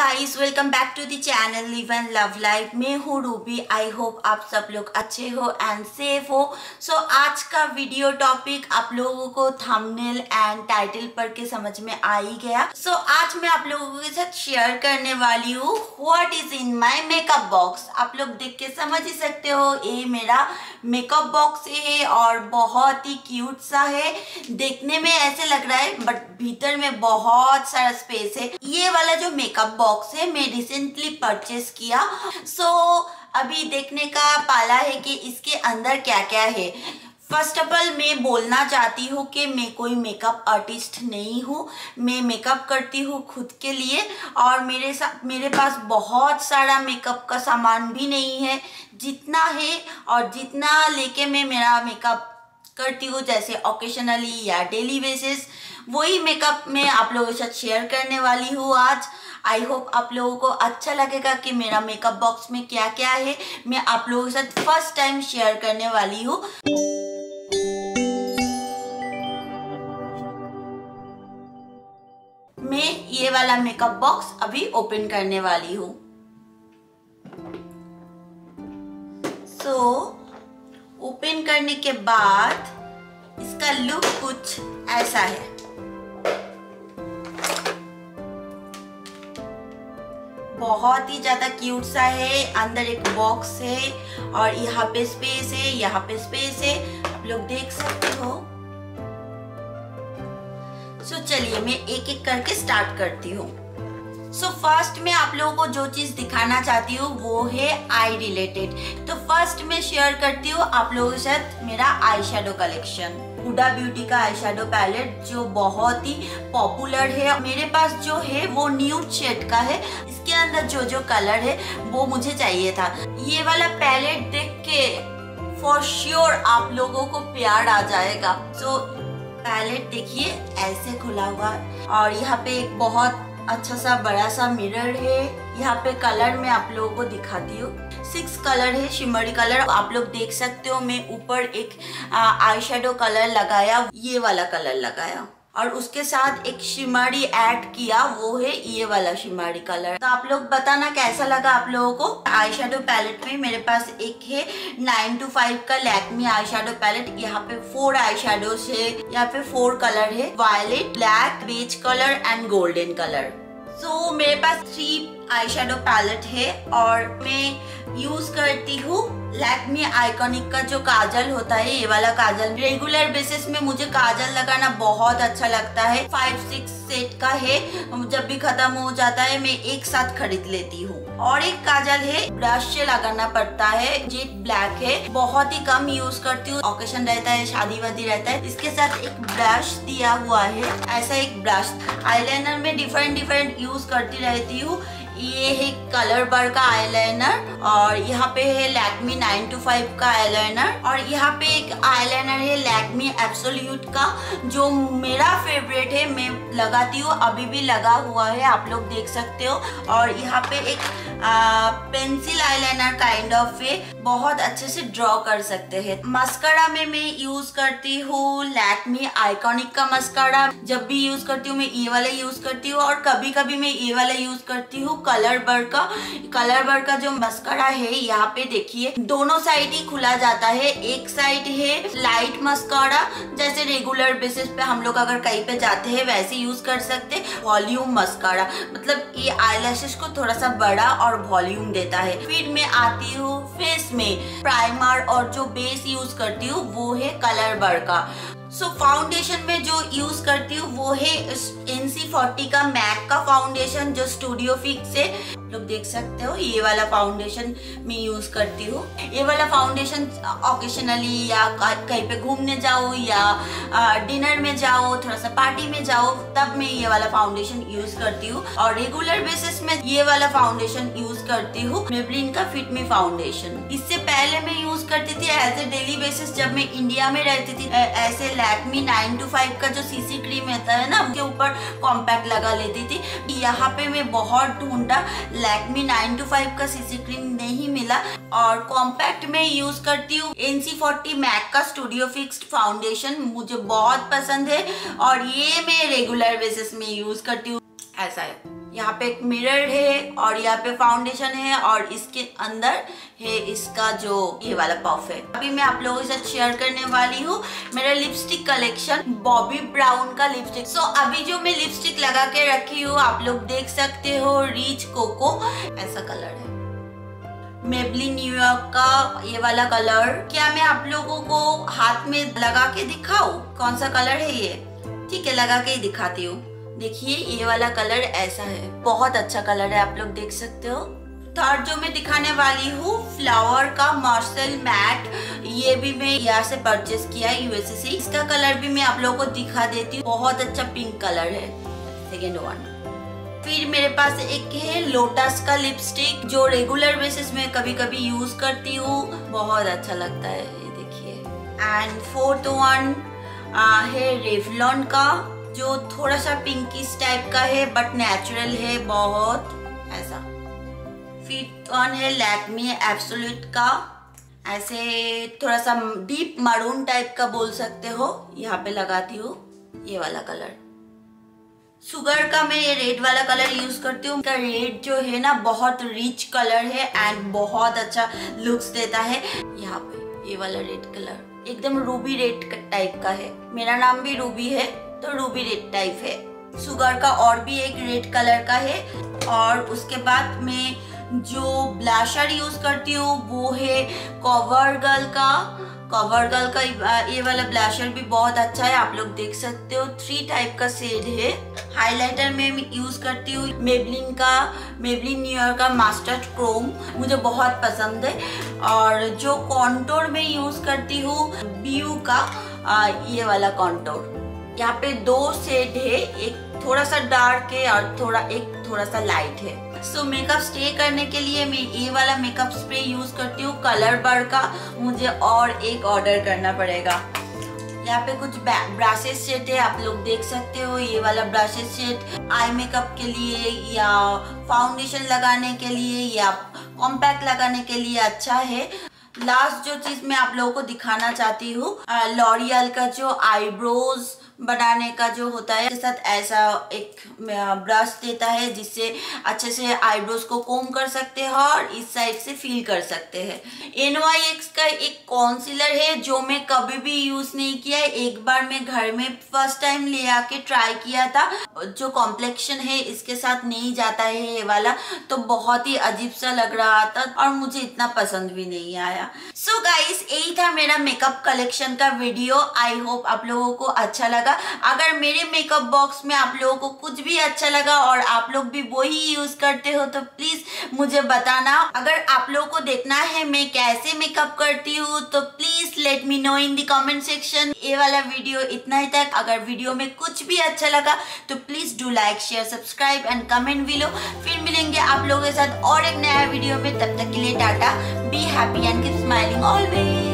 Guys welcome back to the channel live and love life मैं हूँ Ruby आई hope आप सब लोग अच्छे हो एंड सेफ़ हो. सो so, आज का वीडियो टॉपिक आप लोगों को थंबनेल एंड टाइटल पढ़ के समझ में आ ही गया. सो so, आज मैं आप लोगों के साथ शेयर करने वाली हूँ what is in my makeup box आप लोग देख के समझ ही सकते हो ये मेरा मेकअप बॉक्स है और बहुत ही क्यूट सा है. देखने में ऐसे लग रहा है बट भीतर में बहुत सारा स्पेस है। ये वाला जो मेकअप बॉक्स है मैं रिसेंटली परचेस किया। सो so, अभी देखने का पाला है कि इसके अंदर क्या क्या है। फ़र्स्ट ऑफ़ ऑल मैं बोलना चाहती हूँ कि मैं कोई मेकअप आर्टिस्ट नहीं हूँ। मैं मेकअप करती हूँ खुद के लिए और मेरे साथ मेरे पास बहुत सारा मेकअप का सामान भी नहीं है। जितना है और जितना लेके मैं मेरा मेकअप करती हूँ, जैसे ओकेशनली या डेली बेसिस वही मेकअप मैं आप लोगों के साथ शेयर करने वाली हूँ आज। आई होप आप लोगों को अच्छा लगेगा कि मेरा मेकअप बॉक्स में क्या क्या है। मैं आप लोगों के साथ फ़र्स्ट टाइम शेयर करने वाली हूँ। मैं ये वाला मेकअप बॉक्स अभी ओपन करने वाली हूँ। सो ओपन करने के बाद इसका लुक कुछ ऐसा है। बहुत ही ज़्यादा क्यूट सा है, अंदर एक बॉक्स है और यहाँ पे स्पेस है, यहाँ पे स्पेस है। आप लोग देख सकते हो। सो चलिए मैं एक एक करके स्टार्ट करती हूँ। सो so, फ़र्स्ट में आप लोगों को जो चीज़ दिखाना चाहती हूँ वो है आई रिलेटेड तो फ़र्स्ट मैं शेयर करती हूँ आप लोगों के साथ मेरा eye shadow collection Huda Beauty का आई शेडो पैलेट जो बहुत ही पॉपुलर है। मेरे पास जो है वो न्यू शेड का है। इसके अंदर जो जो कलर है वो मुझे चाहिए था। ये वाला पैलेट देख के फॉर श्योर आप लोगों को प्यार आ जाएगा। So, पैलेट देखिए ऐसे खुला हुआ और यहाँ पे एक बहुत अच्छा सा बड़ा सा मिरर है। यहाँ पे कलर मैं आप लोगों को दिखाती हूँ। सिक्स कलर है, शिमरी कलर। आप लोग देख सकते हो, मैं ऊपर एक आई शेडो कलर लगाया, ये वाला कलर लगाया। और उसके साथ एक शिमारी ऐड किया, वो है ये वाला शिमारी कलर। तो आप लोग बताना कैसा लगा आप लोगों को? आई शेडो पैलेट में मेरे पास एक है नाइन टू फाइव का लैकमी आई शेडो पैलेट यहाँ पे फोर आई शेडो है, यहाँ पे फोर कलर है violet black beige colour and golden colour so so, eye shadow palette है और मैं यूज़ करती हूँ लैक्मी आइकॉनिक का जो काजल होता है, ये वाला काजल। रेगुलर बेसिस में मुझे काजल लगाना बहुत अच्छा लगता है। फाइव सिक्स सेट का है। जब भी खत्म हो जाता है, मैं एक साथ खरीद लेती हूँ। और एक काजल है ब्रश से लगाना पड़ता है। जेट ब्लैक है। बहुत ही कम यूज़ करती हूँ। ओकेशन रहता है, शादी वादी रहता है। इसके साथ एक ब्रश दिया हुआ है। ऐसा एक ब्रश आईलाइनर में डिफरेंट डिफरेंट यूज़ करती रहती हूँ। ये है कलर बर का आईलाइनर और यहाँ पे है लैक्मी नाइन टू फाइव का आईलाइनर और यहाँ पे एक आईलाइनर है लैक्मी एब्सोल्यूट का, जो मेरा फेवरेट है। मैं लगाती हूँ, अभी भी लगा हुआ है, आप लोग देख सकते हो। और यहाँ पे एक पेंसिल आईलाइनर काइंड ऑफ़ है। बहुत अच्छे से ड्रॉ कर सकते हैं। मस्करा में मैं यूज़ करती हूँ लैक्मी आइकॉनिक का मस्करा जब भी यूज़ करती हूँ, मैं ये वाला यूज़ करती हूँ और कभी कभी मैं ये वाला यूज़ करती हूँ। कलर बर का, कलर बर का जो मस्करा है, यहाँ पे देखिए। दोनों साइड ही खुला जाता है। एक साइड है लाइट मस्करा जैसे रेगुलर बेसिस पे हम लोग अगर कहीं पे जाते हैं, वैसे यूज़ कर सकते वॉल्यूम मस्करा मतलब ये आई को थोड़ा सा बड़ा और वॉल्यूम देता है। फिर मैं आती हूँ फेस में। प्राइमर और जो बेस यूज़ करती हूँ, वो है कलर बर का। सो so, फाउंडेशन में जो यूज़ करती हूँ वो है एन सी फोर्टी का मैक का फाउंडेशन जो स्टूडियो फिक्स है। लोग देख सकते हो। ये वाला फाउंडेशन मैं यूज़ करती हूँ। ये वाला फाउंडेशन ओकेशनली या कहीं पे घूमने जाओ या डिनर में जाओ, थोड़ा सा पार्टी में जाओ, तब मैं ये वाला फाउंडेशन यूज़ करती हूँ। और रेगुलर बेसिस में ये वाला फाउंडेशन यूज़ करती हूँ। मेबलिन का फिट मी फाउंडेशन इससे पहले मैं यूज़ करती थी एज ए डेली बेसिस जब मैं इंडिया में रहती थी। ऐसे लैक्मी नाइन टू फाइव का जो सीसी क्रीम रहता है ना, उसके ऊपर कॉम्पैक्ट लगा लेती थी। यहाँ पे मैं बहुत ढूंढा। लैक्मी नाइन टू फाइव का सीसी क्रीम नहीं मिला और कॉम्पैक्ट में यूज़ करती हूँ। एनसी फोर्टी मैक का स्टूडियो फिक्स्ड फाउंडेशन मुझे बहुत पसंद है और ये मैं रेगुलर बेसिस में यूज़ करती हूँ। ऐसा है। यहाँ पे एक मिरर है और यहाँ पे फाउंडेशन है और इसके अंदर है इसका जो ये वाला पफ है। अभी मैं आप लोगों के साथ शेयर करने वाली हूँ। मेरा लिपस्टिक कलेक्शन बॉबी ब्राउन का लिपस्टिक सो so, अभी जो मैं लिपस्टिक लगा के रखी हूँ आप लोग देख सकते हो रिच कोको ऐसा कलर है। मेबली न्यूयॉर्क का ये वाला कलर क्या मैं आप लोगों को हाथ में लगा के दिखाऊ? कौन सा कलर है ये? ठीक है लगा के ही दिखाती हूँ। देखिए, ये वाला कलर ऐसा है। बहुत अच्छा कलर है, आप लोग देख सकते हो। थर्ड जो मैं दिखाने वाली हूँ, फ्लावर का मार्शल मैट, ये भी मैं यहाँ से परचेज किया है यूएसए से। इसका कलर भी मैं आप लोगों को दिखा देती हूँ। बहुत अच्छा पिंक कलर है। सेकेंड वन फिर मेरे पास एक है लोटस का लिपस्टिक जो रेगुलर बेसिस में कभी कभी यूज़ करती हूँ। बहुत अच्छा लगता है, ये देखिए। एंड फोर्थ वन है रेवलॉन का। जो थोड़ा सा पिंकिस टाइप का है बट नेचुरल है बहुत, ऐसा। फिर ऑन है लैकमी एब्सोल्यूट का, ऐसे थोड़ा सा डीप मरून टाइप का बोल सकते हो, यहाँ पे लगाती हूँ, ये वाला कलर सुगर का मैं ये रेड वाला कलर यूज़ करती हूँ रेड जो है ना, बहुत रिच कलर है एंड बहुत अच्छा लुक्स देता है, यहाँ पे ये वाला रेड कलर एकदम रूबी रेड टाइप का है। मेरा नाम भी रूबी है। तो रूबी रेड टाइप है। सुगर का और भी एक रेड कलर का है। और उसके बाद मैं जो ब्लैशर यूज़ करती हूँ, वो है कवर गर्ल का। कवर गर्ल का ये वाला ब्लैशर भी बहुत अच्छा है। आप लोग देख सकते हो थ्री टाइप का शेड है। हाइलाइटर में यूज़ करती हूँ मेबलिन का मेबलिन न्यूयॉर्क का मास्टर्ड क्रोम मुझे बहुत पसंद है। और जो कॉन्टोर में यूज़ करती हूँ बीयू का ये वाला कॉन्टोर यहाँ पे दो सेड है, एक थोड़ा सा डार्क है और थोड़ा, एक थोड़ा सा लाइट है। सो मेकअप स्टे करने के लिए मैं ये वाला मेकअप स्प्रे यूज़ करती हूँ कलर बर्ड का। मुझे और एक ऑर्डर करना पड़ेगा। यहाँ पे कुछ ब्रशेस सेट है, आप लोग देख सकते हो, ये वाला ब्रशेस सेट आई मेकअप के लिए या फाउंडेशन लगाने के लिए या कॉम्पैक्ट लगाने के लिए अच्छा है। लास्ट जो चीज़ मैं आप लोगों को दिखाना चाहती हूँ लॉरियल का जो आईब्रोज बनाने का जो होता है साथ ऐसा एक ब्रश देता है, जिससे अच्छे से आईब्रोज को कोम कर सकते हैं और इस साइड से फील कर सकते हैं। एनवाईएक्स का एक कॉन्सिलर है, जो मैं कभी भी यूज़ नहीं किया है। एक बार मैं घर में फ़र्स्ट टाइम ले आके ट्राई किया था, जो कॉम्प्लेक्शन है, इसके साथ नहीं जाता है ये वाला तो बहुत ही अजीब सा लग रहा था और मुझे इतना पसंद भी नहीं आया। सो गाइस यही था मेरा मेकअप कलेक्शन का वीडियो आई होप आप लोगों को अच्छा लगा। लगा अगर मेरे मेकअप बॉक्स में आप लोगों को कुछ भी अच्छा लगा और आप लोग भी वही यूज़ करते हो तो प्लीज़ मुझे बताना। अगर आप लोगों को देखना है मैं कैसे मेकअप करती हूँ तो please let me know in the comment section ये वाला वीडियो इतना ही तक अगर वीडियो में कुछ भी अच्छा लगा तो please do like share subscribe and comment below फिर मिलेंगे आप लोगों के साथ और एक नया वीडियो में। तब तक के लिए Tata be happy and keep smiling always